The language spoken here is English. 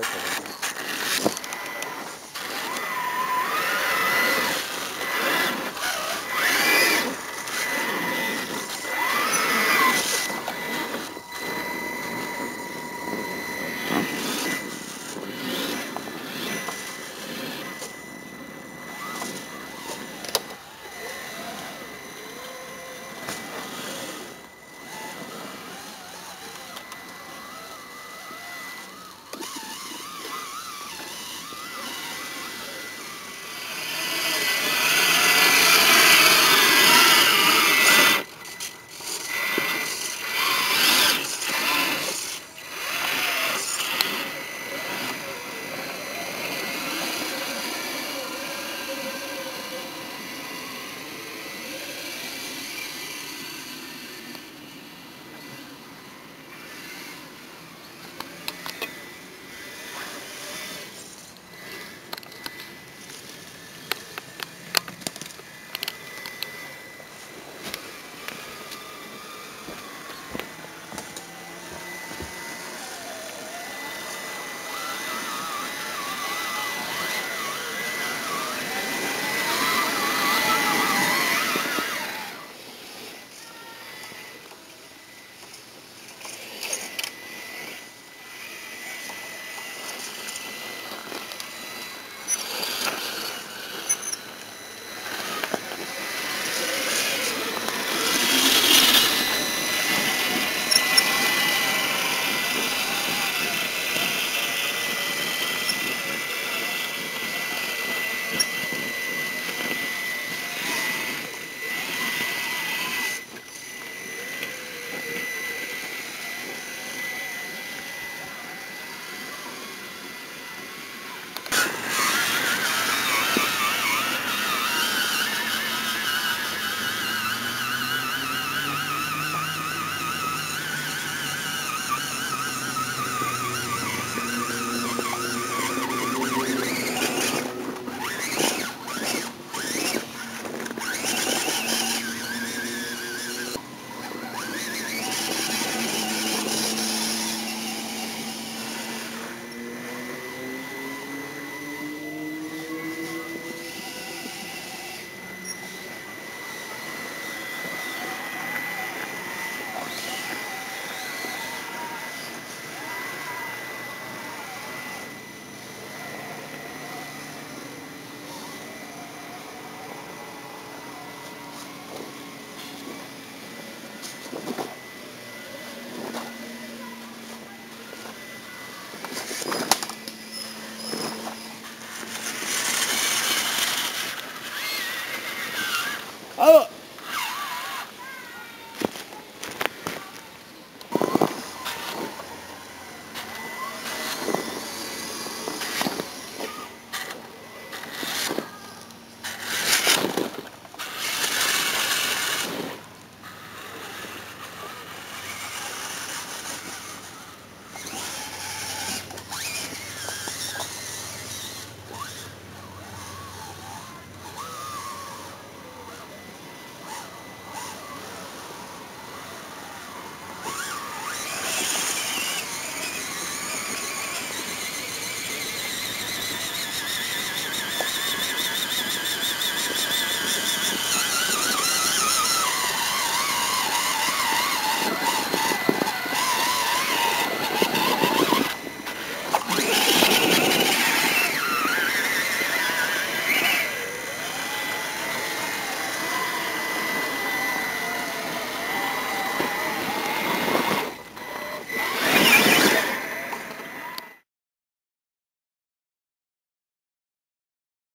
Bye.